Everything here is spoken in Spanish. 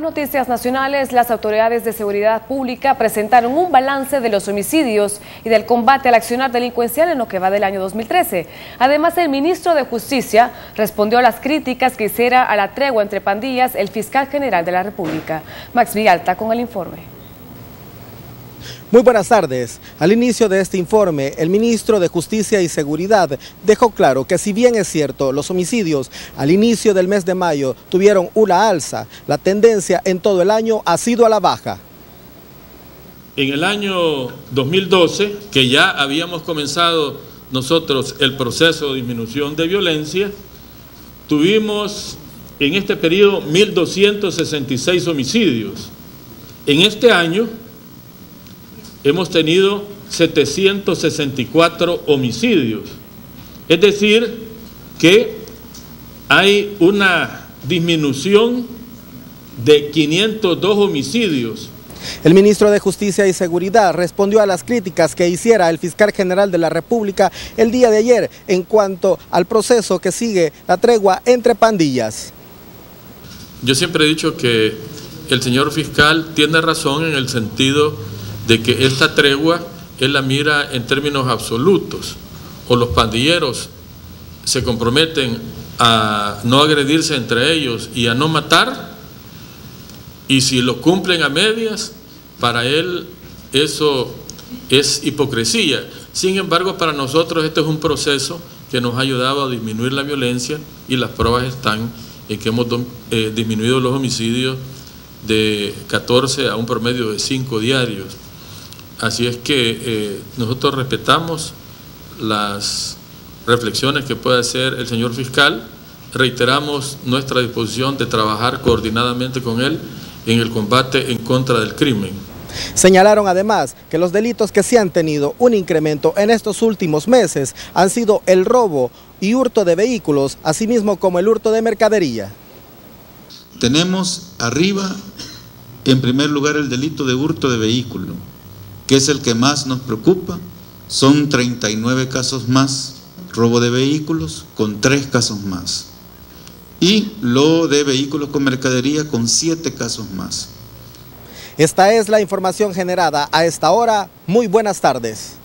Noticias nacionales, las autoridades de seguridad pública presentaron un balance de los homicidios y del combate al accionar delincuencial en lo que va del año 2013. Además, el ministro de Justicia respondió a las críticas que hiciera a la tregua entre pandillas el fiscal general de la República. Max Villalta con el informe. Muy buenas tardes. Al inicio de este informe, el ministro de Justicia y Seguridad dejó claro que si bien es cierto, los homicidios al inicio del mes de mayo tuvieron una alza, la tendencia en todo el año ha sido a la baja. En el año 2012, que ya habíamos comenzado nosotros el proceso de disminución de violencia, tuvimos en este periodo 1.266 homicidios. En este año hemos tenido 764 homicidios. Es decir, que hay una disminución de 502 homicidios. El ministro de Justicia y Seguridad respondió a las críticas que hiciera el fiscal general de la República el día de ayer en cuanto al proceso que sigue la tregua entre pandillas. Yo siempre he dicho que el señor fiscal tiene razón en el sentido de que esta tregua él la mira en términos absolutos, o los pandilleros se comprometen a no agredirse entre ellos y a no matar, y si lo cumplen a medias, para él eso es hipocresía. Sin embargo, para nosotros este es un proceso que nos ha ayudado a disminuir la violencia y las pruebas están en que hemos eh, disminuido los homicidios de 14 a un promedio de 5 diarios. Así es que eh, nosotros respetamos las reflexiones que puede hacer el señor fiscal, reiteramos nuestra disposición de trabajar coordinadamente con él en el combate en contra del crimen. Señalaron además que los delitos que se han tenido un incremento en estos últimos meses han sido el robo y hurto de vehículos, así mismo como el hurto de mercadería. Tenemos arriba, en primer lugar, el delito de hurto de vehículo que es el que más nos preocupa. Son 39 casos más, robo de vehículos con 3 casos más. Y lo de vehículos con mercadería con 7 casos más. Esta es la información generada a esta hora. Muy buenas tardes.